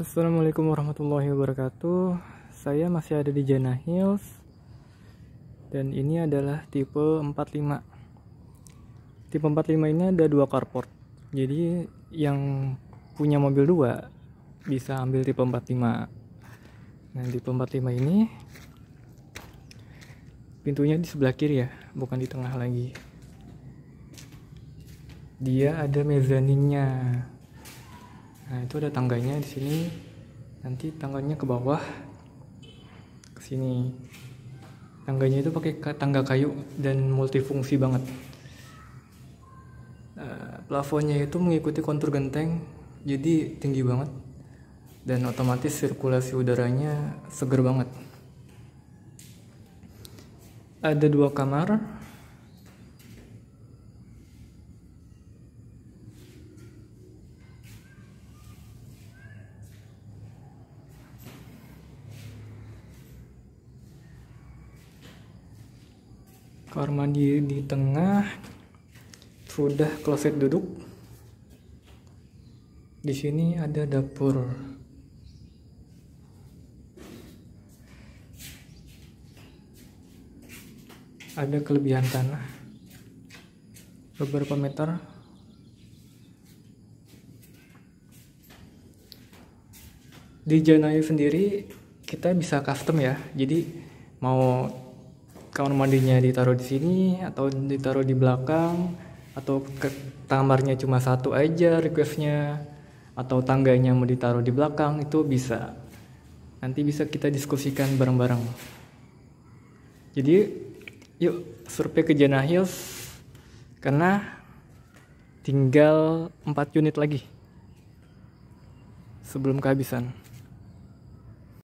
Assalamualaikum warahmatullahi wabarakatuh. Saya masih ada di Jana Hills dan ini adalah tipe 45. Tipe 45 ini ada dua carport. Jadi yang punya mobil dua bisa ambil tipe 45. Nah, tipe 45 ini pintunya di sebelah kiri ya, bukan di tengah lagi. Dia ada mezaninnya. Nah, itu ada tangganya di sini. Nanti tangganya ke bawah ke sini. Tangganya itu pakai tangga kayu dan multifungsi banget. Uh, plafonnya itu mengikuti kontur genteng, jadi tinggi banget. Dan otomatis sirkulasi udaranya seger banget. Ada dua kamar, kamar mandi di tengah sudah kloset duduk. Di sini ada dapur. Ada kelebihan tanah. Beberapa meter. Di Janayu sendiri kita bisa custom ya. Jadi mau kamar mandinya ditaruh di sini atau ditaruh di belakang atau ke kamarnya cuma satu aja requestnya atau tangganya mau ditaruh di belakang itu bisa. Nanti bisa kita diskusikan bareng-bareng. Jadi yuk survei ke Jana Hills karena tinggal 4 unit lagi sebelum kehabisan